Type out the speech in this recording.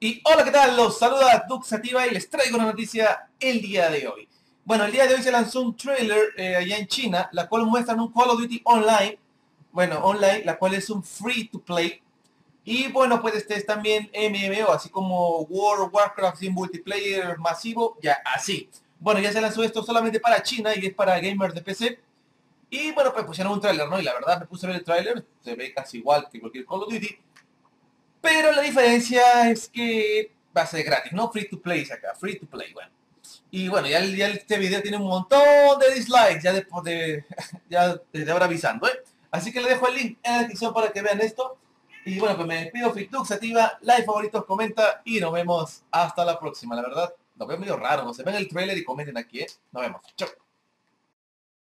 Y hola, ¿qué tal? Los saluda Duxativa y les traigo una noticia el día de hoy. Bueno, el día de hoy se lanzó un trailer eh, allá en China, la cual muestra un Call of Duty Online, bueno, online, la cual es un free to play. Y bueno, pues este es también MMO, así como World Warcraft sin multiplayer masivo, ya así. Bueno, ya se lanzó esto solamente para China y es para gamers de PC. Y bueno, pues pusieron un trailer, ¿no? Y la verdad me puse a ver el trailer, se ve casi igual que cualquier Call of Duty. Pero la diferencia es que va a ser gratis, ¿no? Free to play acá, free to play, bueno. Y bueno, ya, este video tiene un montón de dislikes, ya después de, ya desde ahora avisando, ¿eh? Así que le dejo el link en la descripción para que vean esto. Y bueno, pues me despido, Fitux, activa, like, favoritos, comenta y nos vemos hasta la próxima, la verdad. Lo veo medio raro, no se ven el trailer y comenten aquí, ¿eh? Nos vemos. Chao.